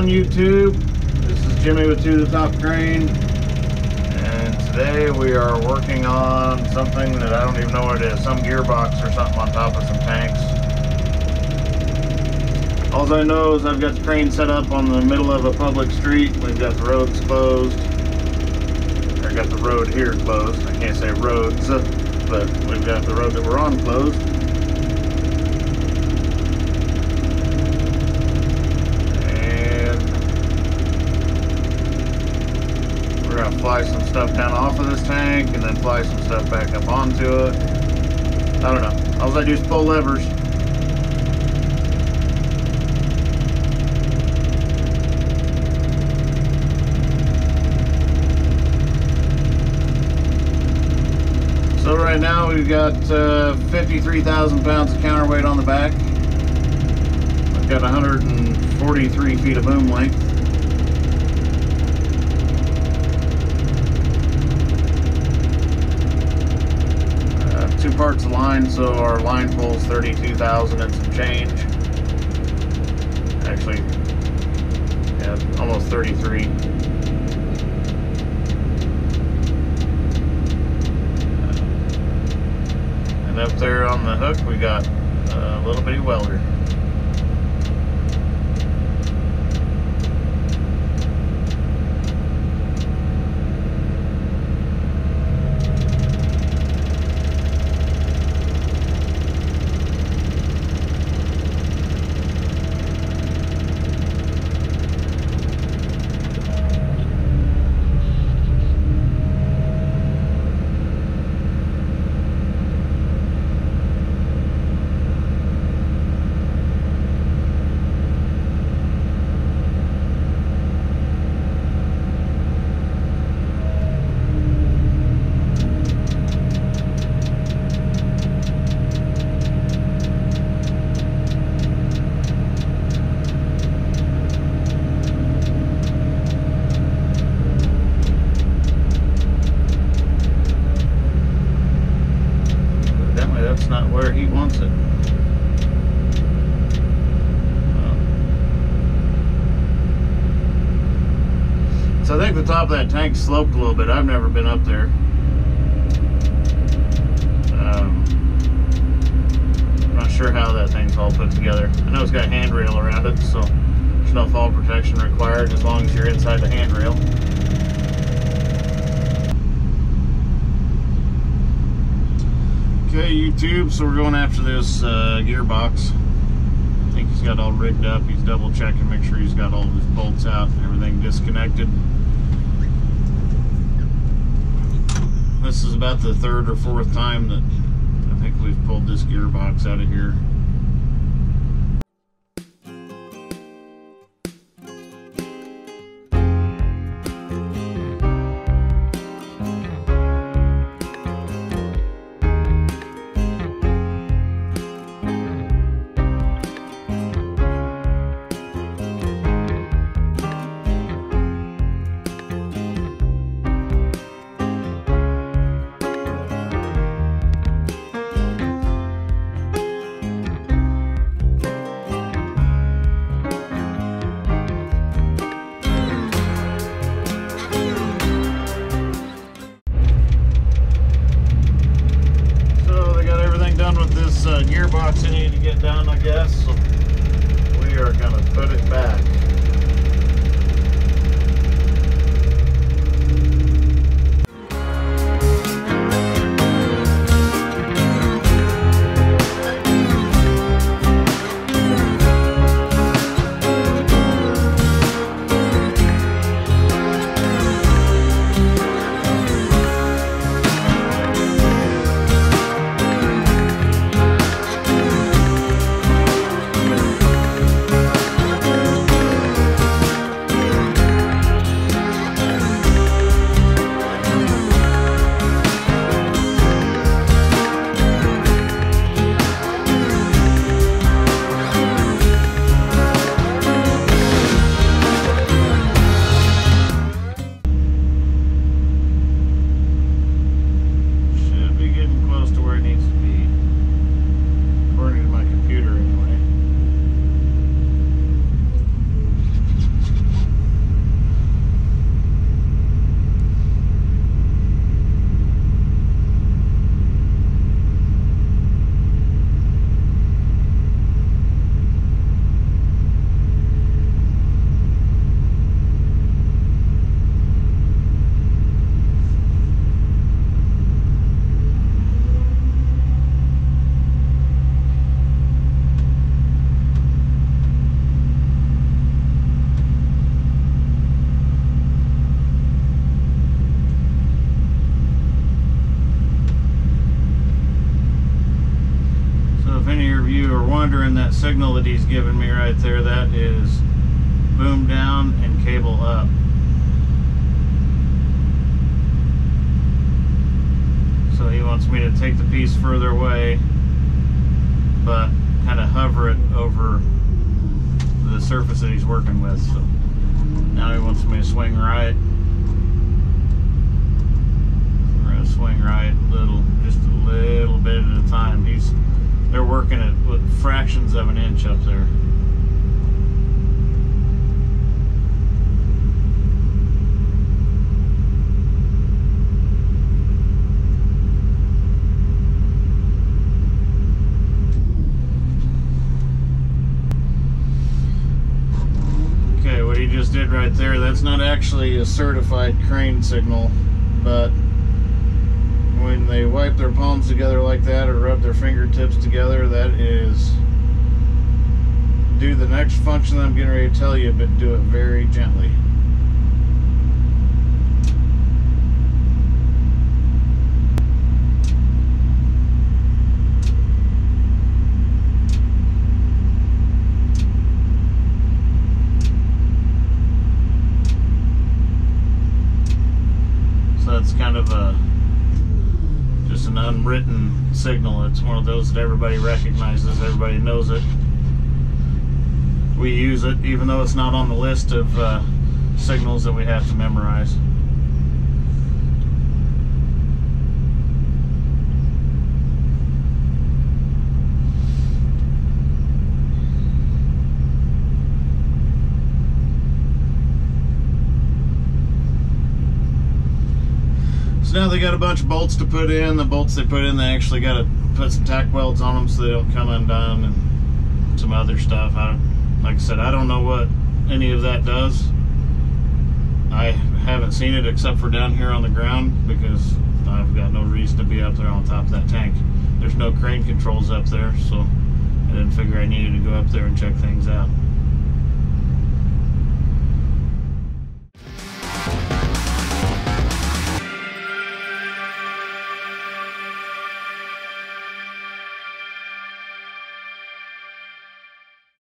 on YouTube? This is Jimmy with To The Top Crane. And today we are working on something that I don't even know what it is. Some gearbox or something on top of some tanks. All I know is I've got the crane set up on the middle of a public street. We've got the roads closed. I got the road here closed. I can't say roads, but we've got the road that we're on closed. Fly some stuff down off of this tank and then fly some stuff back up onto it. I don't know. All I do is pull levers. So right now we've got uh, 53,000 pounds of counterweight on the back. I've got 143 feet of boom length. Parts of line, so our line pulls 32,000 and some change. Actually, yeah, almost 33. And up there on the hook, we got a little bitty welder. think the top of that tank sloped a little bit. I've never been up there. Um, not sure how that thing's all put together. I know it's got a handrail around it, so there's no fall protection required as long as you're inside the handrail. Okay, YouTube, so we're going after this uh, gearbox. I think he's got all rigged up. He's double checking, make sure he's got all his bolts out, everything disconnected. This is about the third or fourth time that I think we've pulled this gearbox out of here. Get done, I guess. Wondering, that signal that he's giving me right there, that is boom down and cable up. So he wants me to take the piece further away, but kind of hover it over the surface that he's working with. So now he wants me to swing right. We're gonna swing right, little, just a little bit at a time. He's, they're working it with fractions of an inch up there. Okay, what he just did right there, that's not actually a certified crane signal, but when they wipe their palms together like that or rub their fingertips together, that is do the next function I'm getting ready to tell you, but do it very gently. So that's kind of a just an unwritten signal. It's one of those that everybody recognizes, everybody knows it. We use it even though it's not on the list of uh, signals that we have to memorize. So now they got a bunch of bolts to put in. The bolts they put in, they actually got to put some tack welds on them so they don't come undone and some other stuff. I like I said, I don't know what any of that does. I haven't seen it except for down here on the ground because I've got no reason to be up there on top of that tank. There's no crane controls up there, so I didn't figure I needed to go up there and check things out.